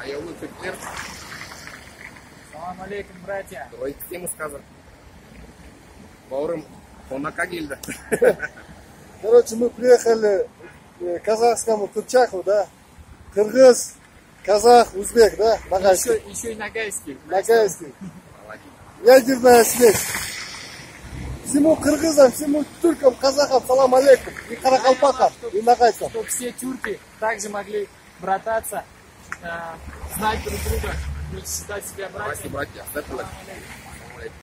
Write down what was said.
Аяулы Türkler, Салам алейкум, братья. Ройтеміз қазір. Бауырым, қонаққа келді. Короче, мы приехали э, к казахскому Курчаку, да? Кыргыз, казах, узбек, да? Еще, Нагайский. еще и нагайский. Нагайский. Ядерная смесь. Всему кыргызам, всему туркам, казахам, салам алейкум. И каракалпакам, и нагайцам. Чтобы все тюрки также могли брататься, э, знать друг друга, и считать себя Братья, братьями. братья, алейкум.